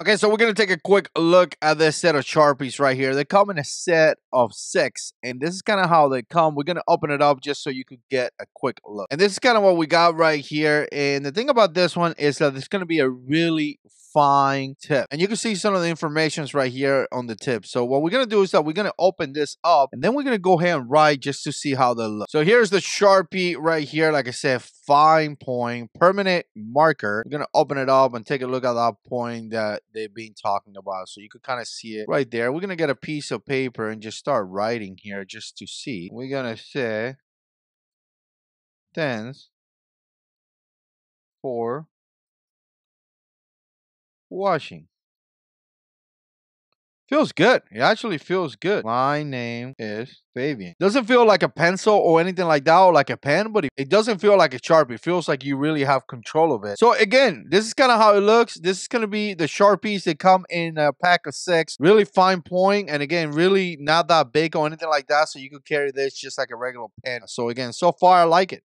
Okay, so we're gonna take a quick look at this set of Sharpies right here. They come in a set of six, and this is kind of how they come. We're gonna open it up just so you could get a quick look. And this is kind of what we got right here. And the thing about this one is that it's gonna be a really fine tip. And you can see some of the informations right here on the tip. So what we're going to do is that we're going to open this up and then we're going to go ahead and write just to see how they look. So here's the Sharpie right here. Like I said, fine point, permanent marker. We're going to open it up and take a look at that point that they've been talking about. So you could kind of see it right there. We're going to get a piece of paper and just start writing here just to see. We're going to say tens for washing. Feels good. It actually feels good. My name is Fabian. Doesn't feel like a pencil or anything like that or like a pen, but it doesn't feel like a Sharpie. It feels like you really have control of it. So again, this is kind of how it looks. This is going to be the Sharpies that come in a pack of six. Really fine point. And again, really not that big or anything like that. So you could carry this just like a regular pen. So again, so far I like it.